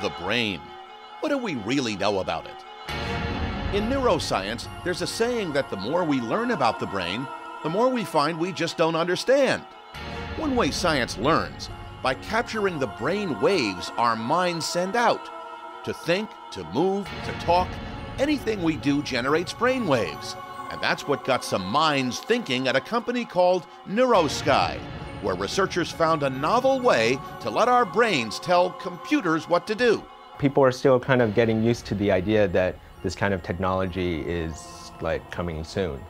the brain. What do we really know about it? In neuroscience, there's a saying that the more we learn about the brain, the more we find we just don't understand. One way science learns by capturing the brain waves our minds send out. To think, to move, to talk, anything we do generates brain waves. And that's what got some minds thinking at a company called NeuroSky, where researchers found a novel way to let our brains tell computers what to do. People are still kind of getting used to the idea that this kind of technology is like coming soon.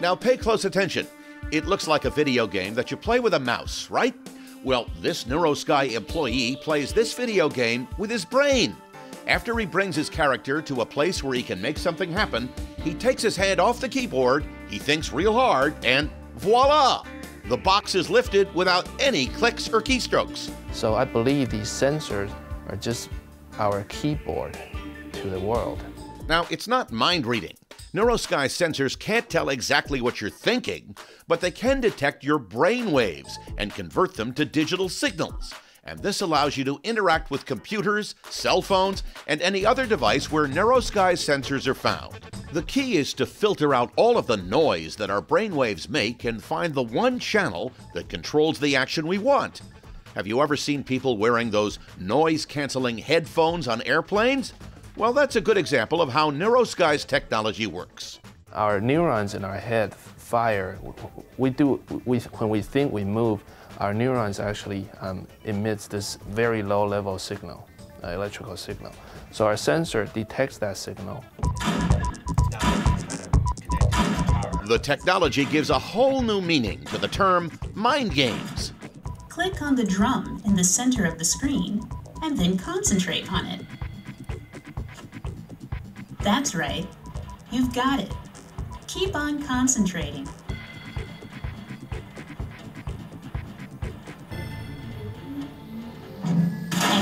Now pay close attention. It looks like a video game that you play with a mouse, right? Well, this NeuroSky employee plays this video game with his brain. After he brings his character to a place where he can make something happen, he takes his hand off the keyboard, he thinks real hard, and voila! The box is lifted without any clicks or keystrokes. So I believe these sensors are just our keyboard to the world. Now, it's not mind reading. NeuroSky sensors can't tell exactly what you're thinking, but they can detect your brain waves and convert them to digital signals and this allows you to interact with computers, cell phones, and any other device where NeuroSky's sensors are found. The key is to filter out all of the noise that our brainwaves make and find the one channel that controls the action we want. Have you ever seen people wearing those noise canceling headphones on airplanes? Well, that's a good example of how NeuroSky's technology works. Our neurons in our head fire. We do, we, when we think we move, our neurons actually um, emits this very low level signal, uh, electrical signal. So our sensor detects that signal. The technology gives a whole new meaning to the term mind games. Click on the drum in the center of the screen and then concentrate on it. That's right. You've got it. Keep on concentrating.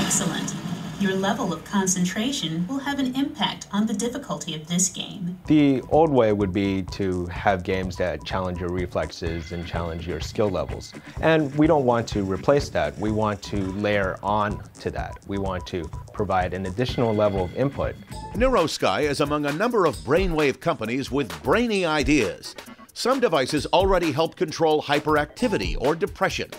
Excellent. Your level of concentration will have an impact on the difficulty of this game. The old way would be to have games that challenge your reflexes and challenge your skill levels. And we don't want to replace that. We want to layer on to that. We want to provide an additional level of input. NeuroSky is among a number of brainwave companies with brainy ideas. Some devices already help control hyperactivity or depression.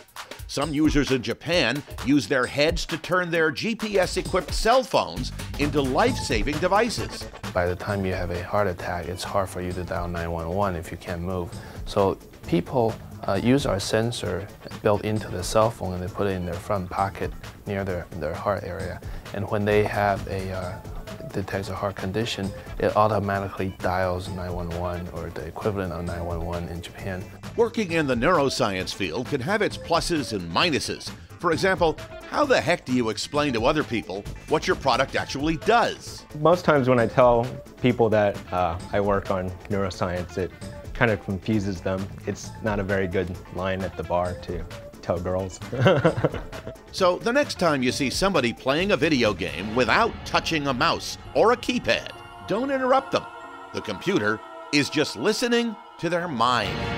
Some users in Japan use their heads to turn their GPS equipped cell phones into life saving devices. By the time you have a heart attack, it's hard for you to dial 911 if you can't move. So people uh, use our sensor built into the cell phone and they put it in their front pocket near their, their heart area. And when they have a uh, detects a heart condition, it automatically dials 911 or the equivalent of 911 in Japan. Working in the neuroscience field can have its pluses and minuses. For example, how the heck do you explain to other people what your product actually does? Most times when I tell people that uh, I work on neuroscience, it kind of confuses them. It's not a very good line at the bar to tell girls. so the next time you see somebody playing a video game without touching a mouse or a keypad, don't interrupt them. The computer is just listening to their mind.